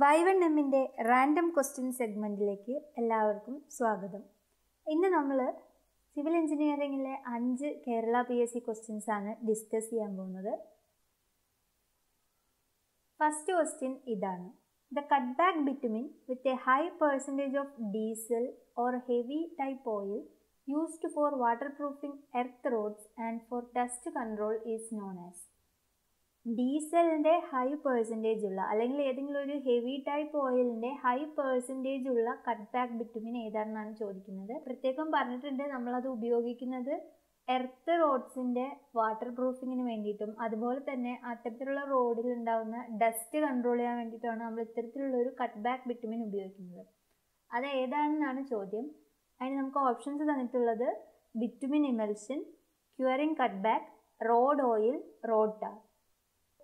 Y one എമ്മിന്റെ random question സെഗ്മെന്റിലേക്ക് എല്ലാവർക്കും സ്വാഗതം. ഇന്ന് നമ്മൾ സിവിൽ എഞ്ചിനീയറിംഗിലെ അഞ്ച് Kerala P S C questions ആണ് ഡിസ്കസ് ചെയ്യാൻ പോകുന്നത്. ഫസ്റ്റ് ക്വസ്റ്റ്യൻ ഇതാണ്. The cut back bitumen with a high percentage of diesel or heavy type oil used for water proofing earth roads and for dust control is known as. ഡീസലിന്റെ high percentage ഉള്ള അല്ലെങ്കിൽ ഏതെങ്കിലും ഒരു heavy type ഓയിലിന്റെ high percentage ഉള്ള cut back bitumen ഏതാണെന്നാണ് ചോദിക്കുന്നത്. പ്രത്യേകം പറഞ്ഞിട്ടുണ്ട് നമ്മളത് ഉപയോഗിക്കുന്നത് എർത്ത് റോഡ്സിന്റെ വാട്ടർ പ്രൂഫിങ്ങിന് വേണ്ടിയിട്ടും അതുപോലെ തന്നെ അത്തരത്തിലുള്ള റോഡിൽ ഉണ്ടാകുന്ന ഡസ്റ്റ് കൺട്രോൾ ചെയ്യാൻ വേണ്ടിയിട്ടാണ് നമ്മൾ ഇത്തരത്തിലുള്ള ഒരു കട്ട് ബാക്ക് ബിറ്റുമിൻ ഉപയോഗിക്കുന്നത്. അത് ഏതാണെന്നാണ് ചോദ്യം? അതിന് നമുക്ക് ഓപ്ഷൻസ് തന്നിട്ടുള്ളത് bitumen emulsion curing cut back road oil road tar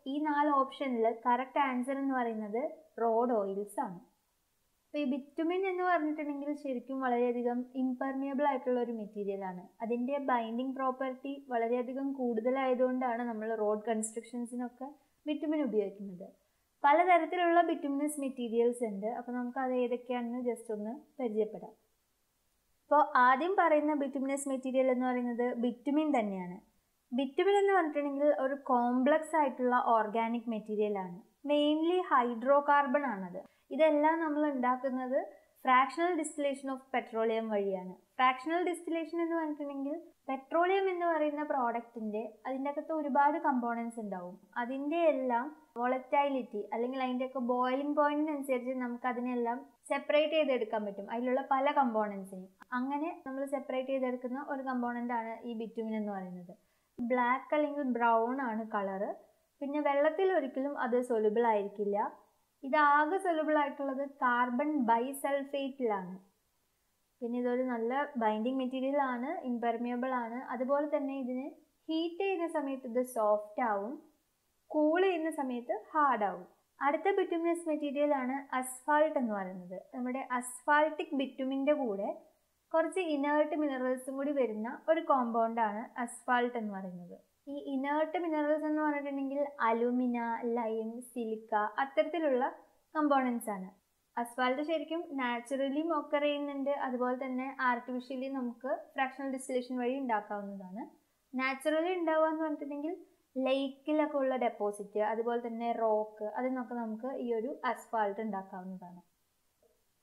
ഈ നാല് ഓപ്ഷനിൽ കറക്റ്റ് ആൻസർ എന്ന് പറയുന്നത് റോഡ് ഓയിൽസ് ആണ്. അപ്പോൾ ഈ ബിറ്റുമിൻ എന്ന് പറഞ്ഞിട്ടുണ്ടെങ്കിൽ ശരിക്കും വളരെയധികം ഇംപെർമിയബിൾ ആയിട്ടുള്ള ഒരു മെറ്റീരിയൽ ആണ്. അതിന്റെ ബൈൻഡിങ് പ്രോപ്പർട്ടി വളരെയധികം കൂടുതലായതുകൊണ്ടാണ് നമ്മൾ റോഡ് കൺസ്ട്രക്ഷൻസിനൊക്കെ ബിറ്റുമിൻ ഉപയോഗിക്കുന്നത്. പലതരത്തിലുള്ള ബിറ്റുമിനസ് മെറ്റീരിയൽസ് ഉണ്ട്. അപ്പോൾ നമുക്ക് അത് ഏതൊക്കെയാണെന്ന് ജസ്റ്റ് ഒന്ന് പരിചയപ്പെടാം. അപ്പോൾ ആദ്യം പറയുന്ന ബിറ്റുമിനസ് മെറ്റീരിയൽ എന്ന് പറയുന്നത് ബിറ്റുമിൻ തന്നെയാണ്. ബിറ്റുമിൻ എന്ന് പറഞ്ഞിട്ടുണ്ടെങ്കിൽ ഒരു കോംപ്ലക്സ് ആയിട്ടുള്ള ഓർഗാനിക് മെറ്റീരിയൽ ആണ്. മെയിൻലി ഹൈഡ്രോ കാർബൺ ആണത്. ഇതെല്ലാം നമ്മൾ ഉണ്ടാക്കുന്നത് ഫ്രാക്ഷണൽ ഡിസ്റ്റിലേഷൻ ഓഫ് പെട്രോളിയം വഴിയാണ്. ഫ്രാക്ഷണൽ ഡിസ്റ്റിലേഷൻ എന്ന് പറഞ്ഞിട്ടുണ്ടെങ്കിൽ പെട്രോളിയം എന്ന് പറയുന്ന പ്രോഡക്റ്റിന്റെ അതിന്റെ അകത്ത് ഒരുപാട് കമ്പോണൻസ് ഉണ്ടാവും. അതിന്റെ എല്ലാം വോളറ്റൈലിറ്റി അല്ലെങ്കിൽ അതിന്റെയൊക്കെ ബോയിലിംഗ് പോയിന്റിനനുസരിച്ച് നമുക്ക് അതിനെല്ലാം സെപ്പറേറ്റ് ചെയ്തെടുക്കാൻ പറ്റും. അതിലുള്ള പല കമ്പോണൻസിനും അങ്ങനെ നമ്മൾ സെപ്പറേറ്റ് ചെയ്തെടുക്കുന്ന ഒരു കമ്പോണന്റ് ആണ് ഈ ബിറ്റുമിൻ എന്ന് പറയുന്നത്. ബ്ലാക്ക് അല്ലെങ്കിൽ ബ്രൗൺ ആണ് കളറ് പിന്നെ വെള്ളത്തിൽ ഒരിക്കലും അത് സൊലുബിൾ ആയിരിക്കില്ല. ഇത് ആകെ സൊലുബിൾ ആയിട്ടുള്ളത് കാർബൺ ബൈസൾഫേറ്റിലാണ് പിന്നെ ഇതൊരു നല്ല ബൈൻഡിങ് മെറ്റീരിയൽ ആണ് ഇംപെർമിയബിൾ ആണ്. അതുപോലെ തന്നെ ഇതിന് ഹീറ്റ് ചെയ്യുന്ന സമയത്ത് ഇത് സോഫ്റ്റ് ആവും കൂൾ ചെയ്യുന്ന സമയത്ത് ഹാർഡ് ആവും. അടുത്ത ബിറ്റുമിനസ് മെറ്റീരിയൽ ആണ് അസ്ഫാൾട്ട് എന്ന് പറയുന്നത്. നമ്മുടെ അസ്ഫാൾട്ടിക് ബിറ്റുമിന്റെ കൂടെ കുറച്ച് ഇനേർട്ട് മിനറൽസും കൂടി വരുന്ന ഒരു കോമ്പൗണ്ടാണ് അസ്ഫാൾട്ട് എന്ന് പറയുന്നത്. ഈ ഇനേർട്ട് മിനറൽസ് എന്ന് പറഞ്ഞിട്ടുണ്ടെങ്കിൽ അലുമിന ലൈം സിലിക്ക അത്തരത്തിലുള്ള കമ്പോണൻസ് ആണ്. അസ്ഫാൾട്ട് ശരിക്കും നാച്ചുറലി മൊക്കർ ചെയ്യുന്നുണ്ട്. അതുപോലെ തന്നെ ആർട്ടിഫിഷ്യലി നമുക്ക് ഫ്രാക്ഷണൽ ഡിസ്റ്റിലേഷൻ വഴി ഉണ്ടാക്കാവുന്നതാണ്. നാച്ചുറലി ഉണ്ടാവുക എന്ന് പറഞ്ഞിട്ടുണ്ടെങ്കിൽ ലേക്കിലൊക്കെ ഉള്ള ഡെപ്പോസിറ്റ് അതുപോലെ തന്നെ റോക്ക് അതിൽ നിന്നൊക്കെ നമുക്ക് ഈ ഒരു അസ്ഫാൾട്ട് ഉണ്ടാക്കാവുന്നതാണ്.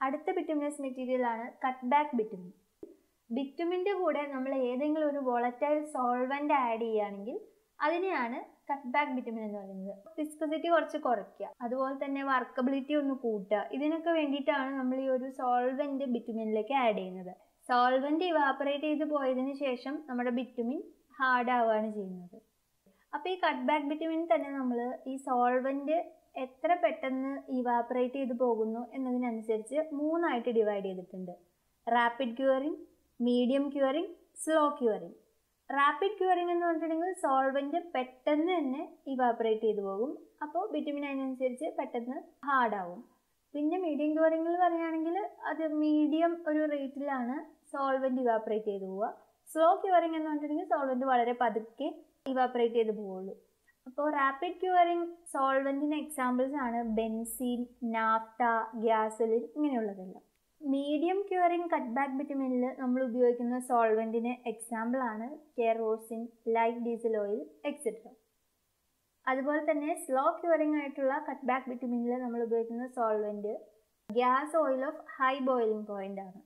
അടുത്ത ബിറ്റുമിനസ് മെറ്റീരിയൽ ആണ് കട്ട് ബാക്ക് ബിറ്റുമിൻ ബിറ്റുമിന്റെ കൂടെ നമ്മൾ ഏതെങ്കിലും ഒരു വോളറ്റൈൽ സോൾവെന്റ് ആഡ് ചെയ്യുകയാണെങ്കിൽ അതിനെയാണ് കട്ട് ബാക്ക് ബിറ്റുമിൻ എന്ന് പറയുന്നത്. വിസ്കസിറ്റി കുറച്ച് കുറയ്ക്കുക. അതുപോലെ തന്നെ വർക്കബിലിറ്റി ഒന്ന് കൂട്ടുക. ഇതിനൊക്കെ വേണ്ടിയിട്ടാണ് നമ്മൾ ഈ ഒരു സോൾവെന്റ് ബിറ്റുമിനിലേക്ക് ആഡ് ചെയ്യുന്നത്. സോൾവെന്റ് ഇവാപ്പറേറ്റ് ചെയ്ത് പോയതിന് ശേഷം നമ്മുടെ ബിറ്റുമിൻ ഹാർഡ് ആവുകയാണ് ചെയ്യുന്നത്. അപ്പോൾ ഈ കട്ട് ബാക്ക് ബിറ്റുമിൻ തന്നെ നമ്മൾ ഈ സോൾവെന്റ് എത്ര പെട്ടെന്ന് ഇവാപ്പറേറ്റ് ചെയ്ത് പോകുന്നു എന്നതിനനുസരിച്ച് മൂന്നായിട്ട് ഡിവൈഡ് ചെയ്തിട്ടുണ്ട്. Rapid curing medium curing slow curing rapid curing എന്ന് പറഞ്ഞിട്ടുണ്ടെങ്കിൽ സോൾവെന്റ് പെട്ടെന്ന് തന്നെ ഇവാപ്പറേറ്റ് ചെയ്തു പോകും. അപ്പോൾ വിറ്റമിൻ അതിനനുസരിച്ച് പെട്ടെന്ന് ഹാർഡാവും പിന്നെ മീഡിയം ക്യൂറിങ്ങിൽ പറയുകയാണെങ്കിൽ അത് മീഡിയം ഒരു റേറ്റിലാണ് സോൾവെന്റ് ഇവാപ്പറേറ്റ് ചെയ്തു പോവുക. സ്ലോ ക്യൂറിങ് എന്ന് പറഞ്ഞിട്ടുണ്ടെങ്കിൽ സോൾവെന്റ് വളരെ പതുക്കെ ഇവാപ്പറേറ്റ് ചെയ്ത് പോവുള്ളൂ. അപ്പോൾ റാപ്പിഡ് ക്യൂറിങ് സോൾവെന്റിന് എക്സാമ്പിൾസ് ആണ് ബെൻസീൻ നാഫ്ത ഗ്യാസലിൻ ഇങ്ങനെയുള്ളതെല്ലാം. മീഡിയം ക്യൂറിങ് കട്ട് ബാക്ക് ബിറ്റമിനിൽ നമ്മൾ ഉപയോഗിക്കുന്ന സോൾവെന്റിന് എക്സാമ്പിൾ ആണ് kerosene light diesel oil etcetera അതുപോലെ തന്നെ സ്ലോ ക്യൂറിങ് ആയിട്ടുള്ള കട്ട് ബാക്ക് ബിറ്റമിനിൽ നമ്മൾ ഉപയോഗിക്കുന്ന solvent gas oil of high boiling point ആണ്.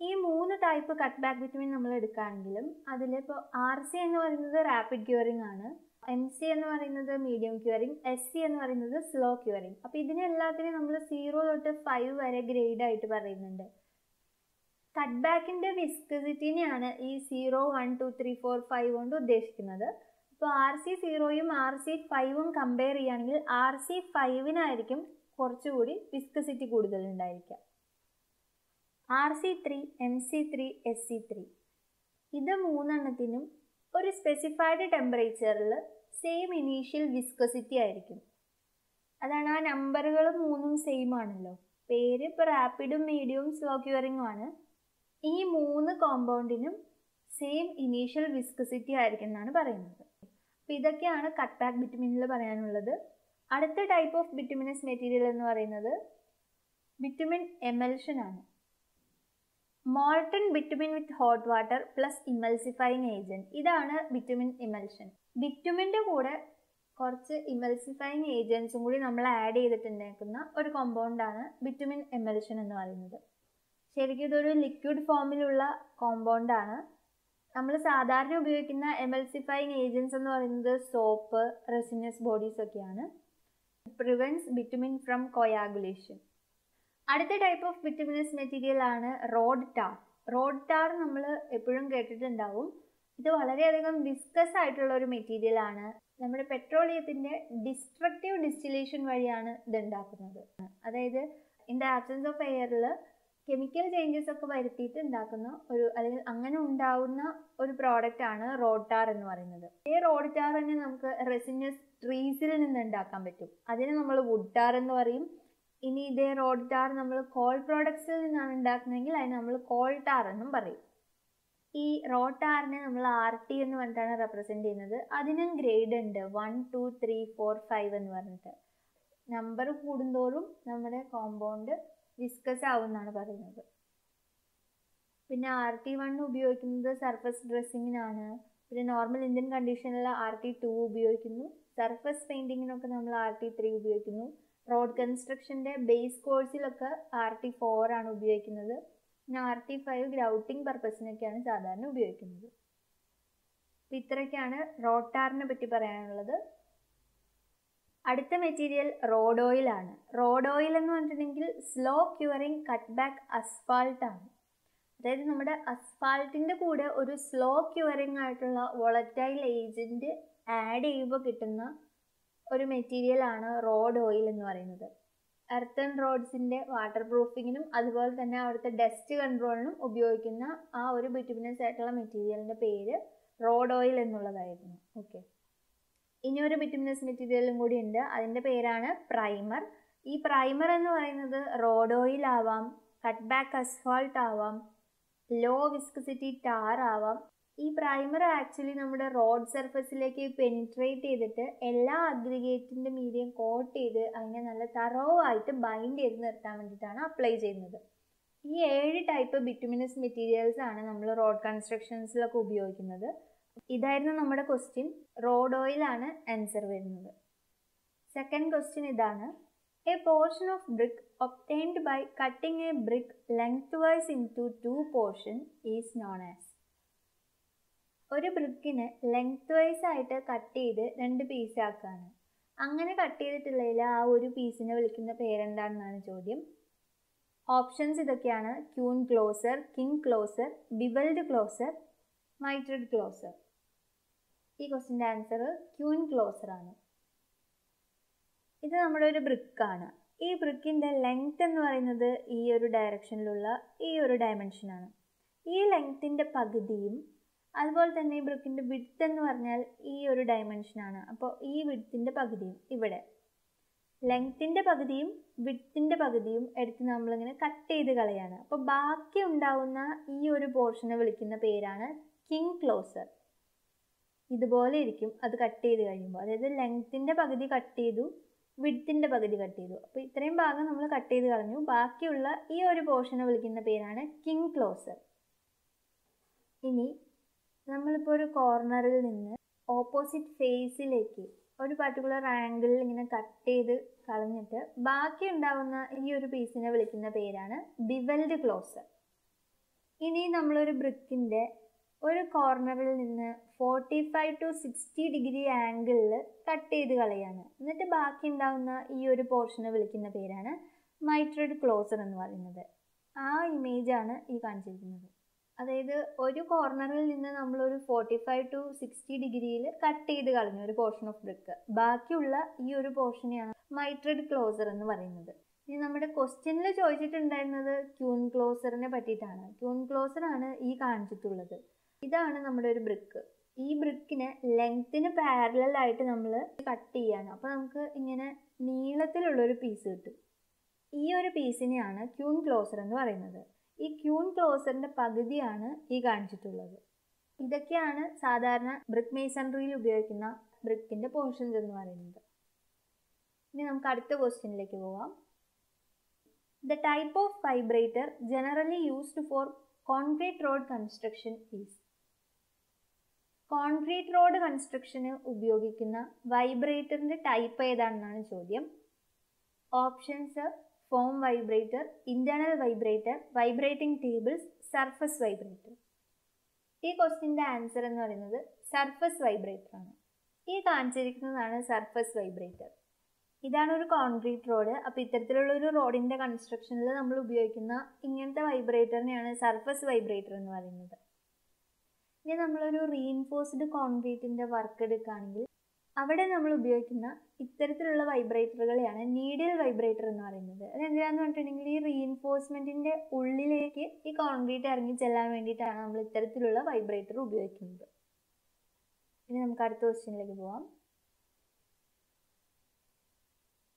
ഈ മൂന്ന് ടൈപ്പ് കട്ട് ബാക്ക് ബിറ്റുമിൻ നമ്മൾ എടുക്കുകയാണെങ്കിലും അതിലിപ്പോൾ ആർ സി എന്ന് പറയുന്നത് റാപ്പിഡ് ക്യൂറിങ് ആണ്. എം സി എന്ന് പറയുന്നത് മീഡിയം ക്യൂറിങ് എസ് സി എന്ന് പറയുന്നത് സ്ലോ ക്യൂറിങ് അപ്പോൾ ഇതിനെല്ലാത്തിനും നമ്മൾ സീറോ തൊട്ട് ഫൈവ് വരെ ഗ്രേഡ് ആയിട്ട് പറയുന്നുണ്ട്. കട്ട് ബാക്കിന്റെ വിസ്കസിറ്റിനെയാണ് ഈ zero one two three four five കൊണ്ട് ഉദ്ദേശിക്കുന്നത്. ഇപ്പോൾ ആർ സി സീറോയും ആർ സി ഫൈവും കമ്പയർ ചെയ്യുകയാണെങ്കിൽ ആർ സി ഫൈവിനായിരിക്കും കുറച്ചുകൂടി വിസ്കസിറ്റി കൂടുതൽ ഉണ്ടായിരിക്കുക R C three M C three S C three ഇത് മൂന്നെണ്ണത്തിനും ഒരു സ്പെസിഫൈഡ് ടെമ്പറേച്ചറിൽ സെയിം ഇനീഷ്യൽ വിസ്കസിറ്റി ആയിരിക്കും. അതാണ് ആ നമ്പറുകൾ മൂന്നും സെയിം ആണല്ലോ. പേര് ഇപ്പോൾ റാപ്പിഡും മീഡിയവും സ്ലോ ക്യൂറിങ്ങും ആണ്. ഈ മൂന്ന് കോമ്പൗണ്ടിനും സെയിം ഇനീഷ്യൽ വിസ്കസിറ്റി ആയിരിക്കും എന്നാണ് പറയുന്നത്. അപ്പോൾ ഇതൊക്കെയാണ് കട്ട് ബാക്ക് ബിറ്റുമിനിൽ പറയാനുള്ളത്. അടുത്ത ടൈപ്പ് ഓഫ് ബിറ്റുമിനസ് മെറ്റീരിയൽ എന്ന് പറയുന്നത് ബിറ്റുമിൻ എമൽഷൻ ആണ്. Molten bitumen with hot water plus emulsifying agent ഇതാണ് ബിറ്റുമിൻ ഇമൽഷൻ ബിറ്റുമിന്റെ കൂടെ കുറച്ച് ഇമൽസിഫൈങ് ഏജൻസും കൂടി നമ്മൾ ആഡ് ചെയ്തിട്ടുണ്ടാക്കുന്ന ഒരു കോമ്പൗണ്ടാണ് ബിറ്റുമിൻ എമൽഷൻ എന്ന് പറയുന്നത്. ശരിക്കും ഇതൊരു ലിക്വിഡ് ഫോമിലുള്ള കോമ്പൗണ്ടാണ് നമ്മൾ സാധാരണ ഉപയോഗിക്കുന്ന എമൽസിഫൈങ് ഏജൻസ് എന്ന് പറയുന്നത് സോപ്പ് റെസിനസ് ബോഡീസ് ഒക്കെയാണ്. പ്രിവെൻസ് ബിറ്റുമിൻ ഫ്രം കൊയാഗുലേഷൻ അടുത്ത ടൈപ്പ് ഓഫ് ബിറ്റുമിനസ് മെറ്റീരിയൽ ആണ് റോഡ് ടാർ റോഡ് ടാർ നമ്മൾ എപ്പോഴും കേട്ടിട്ടുണ്ടാവും. ഇത് വളരെയധികം വിസ്കസ് ആയിട്ടുള്ള ഒരു മെറ്റീരിയൽ ആണ്. നമ്മുടെ പെട്രോളിയത്തിന്റെ ഡിസ്ട്രക്റ്റീവ് ഡിസ്റ്റിലേഷൻ വഴിയാണ് ഇത് ഉണ്ടാക്കുന്നത്. അതായത് ഇൻ ദ ആബ്സെൻസ് ഓഫ് എയറിൽ കെമിക്കൽ ചേഞ്ചസ് ഒക്കെ വരുത്തിയിട്ട് ഉണ്ടാക്കുന്ന ഒരു അല്ലെങ്കിൽ അങ്ങനെ ഉണ്ടാവുന്ന ഒരു പ്രോഡക്റ്റ് ആണ് റോഡ് ടാർ എന്ന് പറയുന്നത്. ഈ റോഡ് ടാർ തന്നെ നമുക്ക് റെസിനസ് ട്രീസിൽ നിന്ന് ഉണ്ടാക്കാൻ പറ്റും. അതിന് നമ്മൾ വുഡ് ടാർ എന്ന് പറയും. ഇനി ഇതേ റോഡ് ടാർ നമ്മൾ കോൾ പ്രോഡക്ട്സിൽ നിന്നാണ് ഉണ്ടാക്കുന്നതെങ്കിൽ അതിന് നമ്മൾ കോൾ ടാർ എന്നും പറയും. ഈ റോഡ് ടാറിനെ നമ്മൾ ആർ ടി എന്ന് പറഞ്ഞിട്ടാണ് റെപ്രസെന്റ് ചെയ്യുന്നത്. അതിനും ഗ്രേഡ് ഉണ്ട്. One two three four five എന്ന് പറഞ്ഞിട്ട്. നമ്പർ കൂടുന്തോറും നമ്മുടെ കോമ്പൗണ്ട് വിസ്കസ് ആവുമെന്നാണ് പറയുന്നത്. പിന്നെ ആർ ടി വൺ ഉപയോഗിക്കുന്നത് സർഫസ് ഡ്രസ്സിങ്ങിനാണ് പിന്നെ നോർമൽ ഇന്ത്യൻ കണ്ടീഷനിലുള്ള ആർ ടി ടു ഉപയോഗിക്കുന്നു. സർഫസ് പെയിന്റിങ്ങിനൊക്കെ നമ്മൾ ആർ ടി ത്രീ ഉപയോഗിക്കുന്നു. റോഡ് കൺസ്ട്രക്ഷന്റെ ബേസ് കോഴ്സിലൊക്കെ ആർ ടി ഫോർ ആണ് ഉപയോഗിക്കുന്നത്. പിന്നെ ആർ ടി ഫൈവ് ഗ്രൗട്ടിംഗ് പർപ്പസിനൊക്കെയാണ് സാധാരണ ഉപയോഗിക്കുന്നത്. അപ്പം ഇത്രയൊക്കെയാണ് റോഡ് ടാറിനെ പറ്റി പറയാനുള്ളത്. അടുത്ത മെറ്റീരിയൽ റോഡ് ഓയിലാണ് റോഡ് ഓയിൽ എന്ന് പറഞ്ഞിട്ടുണ്ടെങ്കിൽ slow curing cut back asphalt അതായത് നമ്മുടെ അസ്ഫാൾട്ടിന്റെ കൂടെ ഒരു സ്ലോ ക്യൂറിങ് ആയിട്ടുള്ള വോളറ്റൈൽ ഏജന്റ് ആഡ് ചെയ്യുമ്പോൾ കിട്ടുന്ന ഒരു മെറ്റീരിയൽ ആണ് റോഡ് ഓയിൽ എന്ന് പറയുന്നത്. എർത്തൺ റോഡ്സിന്റെ വാട്ടർ പ്രൂഫിങ്ങിനും അതുപോലെ തന്നെ അവിടുത്തെ ഡസ്റ്റ് കൺട്രോളിനും ഉപയോഗിക്കുന്ന ആ ഒരു ബിറ്റുമിനസ് ആയിട്ടുള്ള മെറ്റീരിയലിന്റെ പേര് റോഡ് ഓയിൽ എന്നുള്ളതായിരുന്നു. ഓക്കെ ഇനി ഒരു ബിറ്റുമിനസ് മെറ്റീരിയലും കൂടി ഉണ്ട്. അതിന്റെ പേരാണ് പ്രൈമർ ഈ പ്രൈമർ എന്ന് പറയുന്നത് റോഡ് ഓയിൽ ആവാം കട്ട് ബാക്ക് അസ്ഫാൾട്ട് ആവാം ലോ വിസ്കസിറ്റി ടാർ ആവാം ഈ പ്രൈമർ ആക്ച്വലി നമ്മുടെ റോഡ് സർഫസിലേക്ക് പെനിട്രേറ്റ് ചെയ്തിട്ട് എല്ലാ അഗ്രിഗേറ്റിന്റെ മീഡിയം കോട്ട് ചെയ്ത് അതിനെ നല്ല തറവായിട്ട് ബൈൻഡ് ചെയ്ത് നിർത്താൻ വേണ്ടിയിട്ടാണ് അപ്ലൈ ചെയ്യുന്നത്. ഈ ഏഴ് ടൈപ്പ് ബിറ്റുമിനസ് മെറ്റീരിയൽസ് ആണ് നമ്മൾ റോഡ് കൺസ്ട്രക്ഷൻസിലൊക്കെ ഉപയോഗിക്കുന്നത്. ഇതായിരുന്നു നമ്മുടെ ക്വസ്റ്റ്യൻ റോഡ് ഓയിലാണ് ആൻസർ വരുന്നത്. സെക്കൻഡ് ക്വസ്റ്റ്യൻ ഇതാണ്. A portion of brick obtained by cutting a brick lengthwise into two portion is known as ഒരു ബ്രിക്കിന് ലെങ്ത് വൈസ് ആയിട്ട് കട്ട് ചെയ്ത് രണ്ട് പീസ് ആക്കാണ്. അങ്ങനെ കട്ട് ചെയ്തിട്ടുള്ളതിൽ ആ ഒരു പീസിനെ വിളിക്കുന്ന പേരെന്താണെന്നാണ് ചോദ്യം. ഓപ്ഷൻസ് ഇതൊക്കെയാണ്. Queen closer king closer bevelled closer mitred closer ഈ ക്വസ്റ്റിന്റെ ആൻസർ ക്യൂൻ ക്ലോസർ ആണ്. ഇത് നമ്മുടെ ഒരു ബ്രിക്കാണ് ഈ ബ്രിക്കിന്റെ ലെങ്ത് എന്ന് പറയുന്നത് ഈ ഒരു ഡയറക്ഷനിലുള്ള ഈ ഒരു ഡയമെൻഷനാണ് ഈ ലെങ്ത്തിന്റെ പകുതിയും അതുപോലെ തന്നെ ഈ ബ്രിക്കിന്റെ വിഡ്ത്ത് എന്ന് പറഞ്ഞാൽ ഈ ഒരു ഡയമെൻഷനാണ് അപ്പോൾ ഈ വിഡ്ത്തിന്റെ പകുതിയും ഇവിടെ. ലെങ്ത്തിന്റെ പകുതിയും വിഡ്ത്തിന്റെ പകുതിയും എടുത്ത് നമ്മളിങ്ങനെ കട്ട് ചെയ്ത് കളയാണ്. അപ്പോൾ ബാക്കി ഉണ്ടാവുന്ന ഈ ഒരു പോർഷനെ വിളിക്കുന്ന പേരാണ് കിങ് ക്ലോസർ ഇതുപോലെ ഇരിക്കും. അത് കട്ട് ചെയ്ത് കഴിയുമ്പോൾ അതായത് ലെങ്ത്തിന്റെ പകുതി കട്ട് ചെയ്തു വിഡ്ത്തിന്റെ പകുതി കട്ട് ചെയ്തു. അപ്പോൾ ഇത്രയും ഭാഗം നമ്മൾ കട്ട് ചെയ്ത് കളഞ്ഞു. ബാക്കിയുള്ള ഈ ഒരു പോർഷനെ വിളിക്കുന്ന പേരാണ് കിങ് ക്ലോസർ ഇനി നമ്മളിപ്പോൾ ഒരു കോർണറിൽ നിന്ന് ഓപ്പോസിറ്റ് ഫേസിലേക്ക് ഒരു പർട്ടിക്കുലർ ആംഗിളിൽ ഇങ്ങനെ കട്ട് ചെയ്ത് കളഞ്ഞിട്ട് ബാക്കി ഉണ്ടാവുന്ന ഈ ഒരു പീസിനെ വിളിക്കുന്ന പേരാണ് ബിവൽഡ് ക്ലോസർ ഇനി നമ്മളൊരു ബ്രിക്കിന്റെ ഒരു കോർണറിൽ നിന്ന് forty five to sixty degree ആംഗിളിൽ കട്ട് ചെയ്ത് കളയാണ്. എന്നിട്ട് ബാക്കി ഉണ്ടാവുന്ന ഈ ഒരു പോർഷനെ വിളിക്കുന്ന പേരാണ് മൈട്രഡ് ക്ലോസർ എന്ന് പറയുന്നത്. ആ ഇമേജാണ് ഈ കാണിച്ചിരിക്കുന്നത്. അതായത് ഒരു കോർണറിൽ നിന്ന് നമ്മൾ ഒരു ഫോർട്ടി ഫൈവ് ടു സിക്സ്റ്റി ഡിഗ്രിയിൽ കട്ട് ചെയ്ത് കളഞ്ഞു ഒരു പോർഷൻ ഓഫ് ബ്രിക്ക് ബാക്കിയുള്ള ഈ ഒരു പോർഷനെയാണ് മൈട്രഡ് ക്ലോസർ എന്ന് പറയുന്നത്. ഇനി നമ്മുടെ ക്വസ്റ്റ്യനിൽ ചോദിച്ചിട്ടുണ്ടായിരുന്നത് ക്യൂൺ ക്ലോസറിനെ പറ്റിയിട്ടാണ്. ക്യൂൺ ക്ലോസർ ആണ് ഈ കാണിച്ചിട്ടുള്ളത്. ഇതാണ് നമ്മുടെ ഒരു ബ്രിക്ക് ഈ ബ്രിക്കിനെ ലെങ്ത്തിന് പാരലായിട്ട് നമ്മൾ കട്ട് ചെയ്യാണ്. അപ്പോൾ നമുക്ക് ഇങ്ങനെ നീളത്തിലുള്ള ഒരു പീസ് കിട്ടും. ഈ ഒരു പീസിനെയാണ് ക്യൂൺ ക്ലോസർ എന്ന് പറയുന്നത്. ഈ ക്യൂൺ ക്ലോസറിന്റെ പകുതിയാണ് ഈ കാണിച്ചിട്ടുള്ളത്. ഇതൊക്കെയാണ് സാധാരണ ബ്രിക്ക് മേസൺറിയിൽ ഉപയോഗിക്കുന്ന ബ്രിക്കിന്റെ പോർഷൻസ് എന്ന് പറയുന്നത്. ഇനി നമുക്ക് അടുത്ത ക്വസ്റ്റ്യനിലേക്ക് പോവാം. The type of vibrator generally used for concrete road construction is concrete road കൺസ്ട്രക്ഷന് ഉപയോഗിക്കുന്ന വൈബ്രേറ്ററിന്റെ ടൈപ്പ് ഏതാണെന്നാണ് ചോദ്യം. Options form vibrator internal vibrator vibrating tables surface vibrator ഈ ക്വസ്റ്റിന്റെ ആൻസർ എന്ന് പറയുന്നത് സർഫസ് വൈബ്രേറ്റർ ആണ്. ഈ കാണിച്ചിരിക്കുന്നതാണ് സർഫസ് വൈബ്രേറ്റർ ഇതാണ് ഒരു കോൺക്രീറ്റ് റോഡ് അപ്പോൾ ഇത്തരത്തിലുള്ള ഒരു റോഡിന്റെ കൺസ്ട്രക്ഷനിൽ നമ്മൾ ഉപയോഗിക്കുന്ന ഇങ്ങനത്തെ വൈബ്രേറ്ററിനെയാണ് സർഫസ് വൈബ്രേറ്റർ എന്ന് പറയുന്നത്. ഇനി നമ്മളൊരു റീഇൻഫോഴ്സ്ഡ് കോൺക്രീറ്റിന്റെ വർക്ക് എടുക്കുകയാണെങ്കിൽ അവിടെ നമ്മൾ ഉപയോഗിക്കുന്ന ഇത്തരത്തിലുള്ള വൈബ്രേറ്ററുകളെയാണ് നീഡിൽ വൈബ്രേറ്റർ എന്ന് പറയുന്നത്. അതെന്തിനാന്ന് പറഞ്ഞിട്ടുണ്ടെങ്കിൽ ഈ റീഎൻഫോഴ്സ്മെന്റിന്റെ ഉള്ളിലേക്ക് ഈ കോൺക്രീറ്റ് ഇറങ്ങി ചെല്ലാൻ വേണ്ടിയിട്ടാണ് നമ്മൾ ഇത്തരത്തിലുള്ള വൈബ്രേറ്റർ ഉപയോഗിക്കുന്നത്. ഇനി നമുക്ക് അടുത്ത ക്വസ്റ്റ്യനിലേക്ക് പോവാം.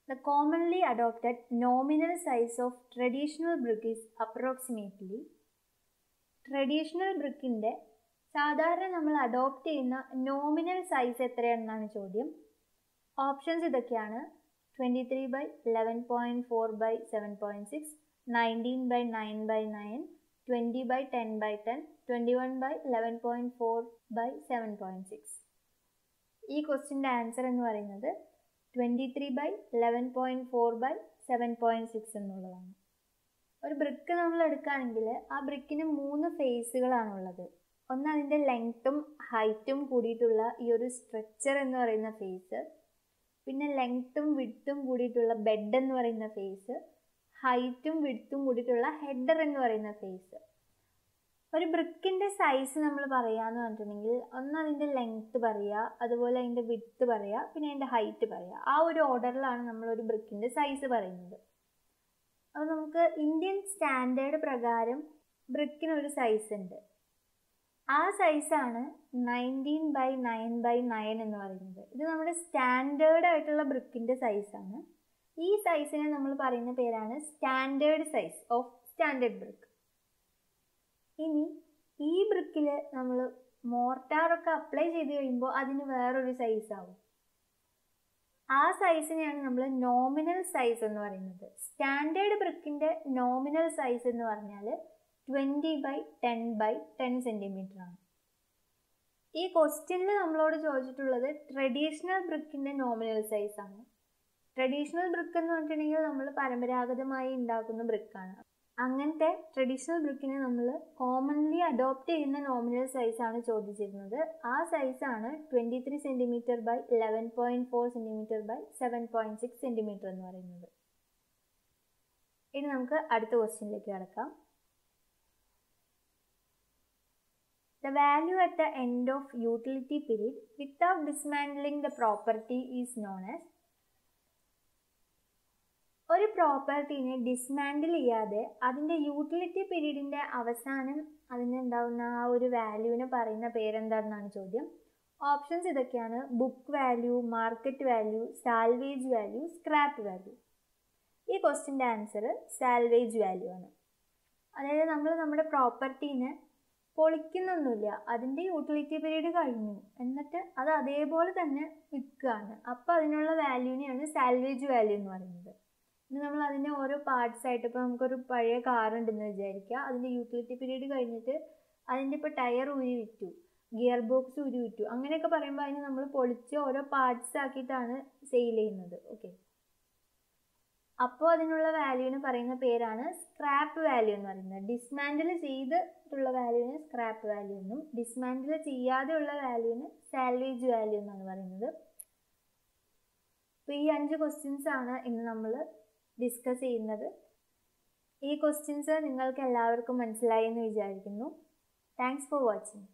The commonly adopted nominal size of traditional brick is approximately traditional ബ്രിക്കിന്റെ സാധാരണ നമ്മൾ അഡോപ്റ്റ് ചെയ്യുന്ന നോമിനൽ സൈസ് എത്രയാണെന്നാണ് ചോദ്യം. ഓപ്ഷൻസ് ഇതൊക്കെയാണ്. Twenty three by eleven point four by seven point six nineteen by nine by nine twenty by ten by ten twenty one by eleven point four by seven point six ഈ ക്വസ്റ്റിന്റെ answer എന്ന് പറയുന്നത് twenty three by eleven point four by seven point six എന്നുള്ളതാണ്. ഒരു brick നമ്മൾ എടുക്കുകയാണെങ്കിൽ ആ ബ്രിക്കിന് മൂന്ന് ഫേസുകളാണുള്ളത് ഒന്ന് അതിന്റെ ലെങ്ത്തും ഹൈറ്റും കൂടിയിട്ടുള്ള ഈ ഒരു സ്ട്രക്ചർ എന്ന് പറയുന്ന ഫേസ് പിന്നെ ലെങ്ത്തും വിഡ്ത്തും കൂടിയിട്ടുള്ള ബെഡ് എന്ന് പറയുന്ന ഫേസ് ഹൈറ്റും വിഡ്ത്തും കൂടിയിട്ടുള്ള ഹെഡർ എന്ന് പറയുന്ന ഫേസ് ഒരു ബ്രിക്കിന്റെ സൈസ് നമ്മൾ പറയാന്ന് പറഞ്ഞിട്ടുണ്ടെങ്കിൽ ഒന്ന് അതിന്റെ ലെങ്ത്ത് പറയുക അതുപോലെ അതിന്റെ വിഡ്ത്ത് പറയുക പിന്നെ അതിന്റെ ഹൈറ്റ് പറയുക ആ ഒരു ഓർഡറിലാണ് നമ്മൾ ഒരു ബ്രിക്കിന്റെ സൈസ് പറയുന്നത്. അപ്പോൾ നമുക്ക് ഇന്ത്യൻ സ്റ്റാൻഡേർഡ് പ്രകാരം ബ്രിക്കിന് ഒരു സൈസ് ഉണ്ട്. ആ സൈസാണ് nineteen by nine by nine എന്ന് പറയുന്നത്. ഇത് നമ്മുടെ സ്റ്റാൻഡേർഡ് ആയിട്ടുള്ള ബ്രിക്കിന്റെ സൈസാണ് ഈ സൈസിനെ നമ്മൾ പറയുന്ന പേരാണ് standard size of standard brick ഇനി ഈ ബ്രിക്കിൽ നമ്മൾ മോർട്ടാറൊക്കെ അപ്ലൈ ചെയ്ത് കഴിയുമ്പോൾ അതിന് വേറൊരു സൈസ് ആവും. ആ സൈസിനെയാണ് നമ്മൾ നോമിനൽ സൈസ് എന്ന് പറയുന്നത്. സ്റ്റാൻഡേർഡ് ബ്രിക്കിന്റെ നോമിനൽ സൈസ് എന്ന് പറഞ്ഞാൽ twenty by ten by ten centimetre ആണ്. ഈ ക്വസ്റ്റ്യനിൽ നമ്മളോട് ചോദിച്ചിട്ടുള്ളത് ട്രഡീഷണൽ ബ്രിക്കിന്റെ നോമിനൽ സൈസ് ആണ്. ട്രഡീഷണൽ ബ്രിക്ക് എന്ന് പറഞ്ഞിട്ടുണ്ടെങ്കിൽ നമ്മൾ പരമ്പരാഗതമായി ഉണ്ടാക്കുന്ന ബ്രിക്കാണ് അങ്ങനത്തെ ട്രഡീഷണൽ ബ്രിക്കിനെ നമ്മൾ കോമൺലി അഡോപ്റ്റ് ചെയ്യുന്ന നോമിനൽ സൈസാണ് ചോദിച്ചിരുന്നത്. ആ സൈസാണ് twenty three centimetre by eleven point four centimetre by seven point six centimetre എന്ന് പറയുന്നത്. ഇനി നമുക്ക് അടുത്ത ക്വസ്റ്റ്യനിലേക്ക് കിടക്കാം. The value at the end of utility period without dismantling the property is known as ഒരു പ്രോപ്പർട്ടീനെ ഡിസ്മാൻഡിൽ ചെയ്യാതെ അതിന്റെ യൂട്ടിലിറ്റി പീരീഡിന്റെ അവസാനം അതിനുണ്ടാവുന്ന ആ ഒരു വാല്യൂവിനെ പറയുന്ന പേരെന്താണെന്നാണ് ചോദ്യം. ഓപ്ഷൻസ് ഇതൊക്കെയാണ്. Book value market value salvage value scrap value ഈ ക്വസ്റ്റിന്റെ ആൻസർ സാൽവേജ് വാല്യൂ ആണ്. അതായത് നമ്മൾ നമ്മുടെ പ്രോപ്പർട്ടീനെ പൊളിക്കുന്നൊന്നുമില്ല. അതിന്റെ യൂട്ടിലിറ്റി പീരീഡ് കഴിഞ്ഞു. എന്നിട്ട് അത് അതേപോലെ തന്നെ വിൽക്കുകയാണ് അപ്പോൾ അതിനുള്ള വാല്യൂവിനെയാണ് സാൽവേജ് വാല്യൂ എന്ന് പറയുന്നത്. ഇനി നമ്മൾ അതിനെ ഓരോ പാർട്സ് ആയിട്ട് ഇപ്പോൾ നമുക്കൊരു പഴയ കാർ ഉണ്ടെന്ന് വിചാരിക്കുക. അതിന്റെ യൂട്ടിലിറ്റി പീരീഡ് കഴിഞ്ഞിട്ട് അതിന്റെ ഇപ്പോൾ ടയർ ഊരി വിറ്റു. ഗിയർ ബോക്സ് വിറ്റു. അങ്ങനെയൊക്കെ പറയുമ്പോൾ അതിന് നമ്മൾ പൊളിച്ച് ഓരോ പാർട്സ് ആക്കിയിട്ടാണ് സെയിൽ ചെയ്യുന്നത്. ഓക്കെ അപ്പോൾ അതിനുള്ള വാല്യൂവിന് പറയുന്ന പേരാണ് സ്ക്രാപ്പ് വാല്യൂ എന്ന് പറയുന്നത്. ഡിസ്മാൻഡിൽ ചെയ്തിട്ടുള്ള വാല്യൂവിന് സ്ക്രാപ്പ് വാല്യൂ എന്നും ഡിസ്മാൻഡിൽ ചെയ്യാതെയുള്ള വാല്യൂവിന് സാൽവേജ് വാല്യൂ എന്നാണ് പറയുന്നത്. അപ്പോൾ ഈ അഞ്ച് ക്വസ്റ്റ്യൻസ് ആണ് ഇന്ന് നമ്മൾ ഡിസ്കസ് ചെയ്യുന്നത്. ഈ ക്വസ്റ്റ്യൻസ് നിങ്ങൾക്ക് എല്ലാവർക്കും മനസ്സിലായി എന്ന് വിചാരിക്കുന്നു. Thanks for watching